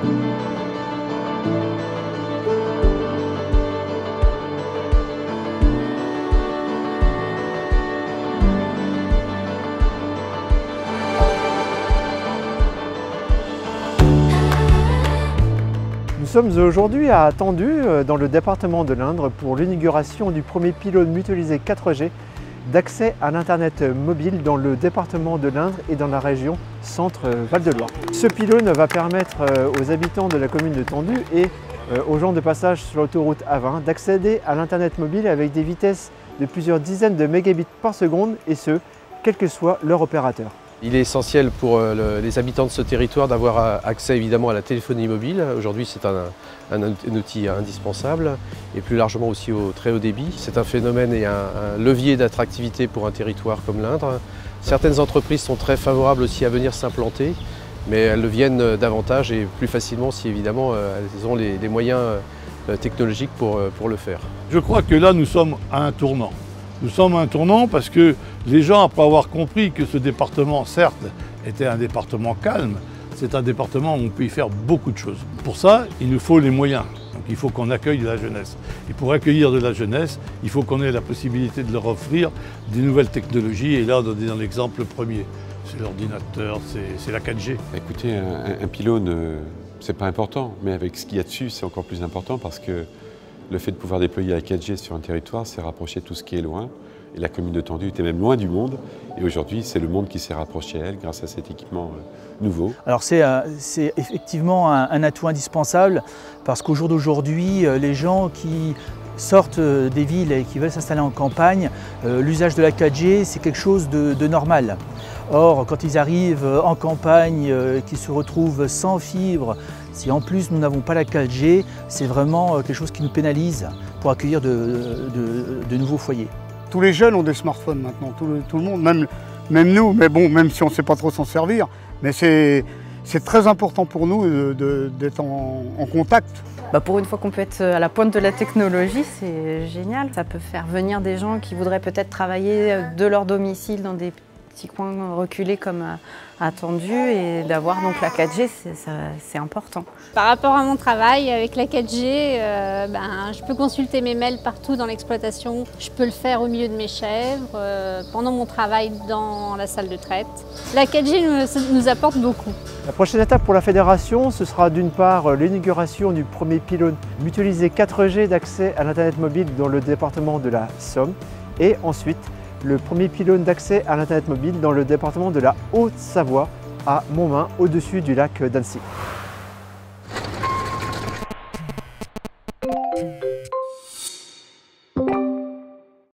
Nous sommes aujourd'hui à Tendu, euh, dans le département de l'Indre, pour l'inauguration du premier pylône mutualisé 4G d'accès à l'Internet mobile dans le département de l'Indre et dans la région Centre-Val de Loire. Ce pylône va permettre euh, aux habitants de la commune de Tendu et euh, aux gens de passage sur l'autoroute A20 d'accéder à l'Internet mobile avec des vitesses de plusieurs dizaines de mégabits par seconde et ce, quel que soit leur opérateur. Il est essentiel pour euh, les habitants de ce territoire d'avoir euh, accès évidemment à la téléphonie mobile. Aujourd'hui c'est un, outil indispensable et plus largement aussi au très haut débit. C'est un phénomène et un, levier d'attractivité pour un territoire comme l'Indre. Certaines entreprises sont très favorables aussi à venir s'implanter mais elles le viennent davantage et plus facilement si évidemment euh, elles ont les, moyens technologiques pour le faire. Je crois que là nous sommes à un tournant. Nous sommes à un tournant parce que les gens, après avoir compris que ce département, certes, était un département calme, c'est un département où on peut y faire beaucoup de choses. Pour ça, il nous faut les moyens. Donc il faut qu'on accueille de la jeunesse. Et pour accueillir de la jeunesse, il faut qu'on ait la possibilité de leur offrir des nouvelles technologies. Et là, on est dans l'exemple premier. C'est l'ordinateur, c'est la 4G. Écoutez, un, un pylône, euh, c'est pas important, mais avec ce qu'il y a dessus, c'est encore plus important parce que le fait de pouvoir déployer la 4G sur un territoire, c'est rapprocher tout ce qui est loin. Et la commune de Tendu était même loin du monde. Et aujourd'hui, c'est le monde qui s'est rapproché à elle grâce à cet équipement euh, nouveau. Alors c'est euh, effectivement un, atout indispensable parce qu'au jour d'aujourd'hui, euh, les gens qui sortent des villes et qui veulent s'installer en campagne, l'usage de la 4G, c'est quelque chose de, normal. Or, quand ils arrivent en campagne, qu'ils se retrouvent sans fibre, si en plus nous n'avons pas la 4G, c'est vraiment quelque chose qui nous pénalise pour accueillir de, nouveaux foyers. Tous les jeunes ont des smartphones maintenant, tout le, monde, même, même, nous, mais bon, même si on ne sait pas trop s'en servir, mais c'est très important pour nous d'être en, contact. Bah pour une fois qu'on peut être à la pointe de la technologie, c'est génial. Ça peut faire venir des gens qui voudraient peut-être travailler de leur domicile dans des petits coins reculés comme attendu et d'avoir donc la 4G, c'est important. Par rapport à mon travail, avec la 4G, euh, ben, je peux consulter mes mails partout dans l'exploitation. Je peux le faire au milieu de mes chèvres, euh, pendant mon travail dans la salle de traite. La 4G nous, nous apporte beaucoup. La prochaine étape pour la fédération, ce sera d'une part l'inauguration du premier pylône mutualisé 4G d'accès à l'Internet mobile dans le département de la Somme et ensuite le premier pylône d'accès à l'Internet mobile dans le département de la Haute-Savoie, à Montmain, au-dessus du lac d'Annecy.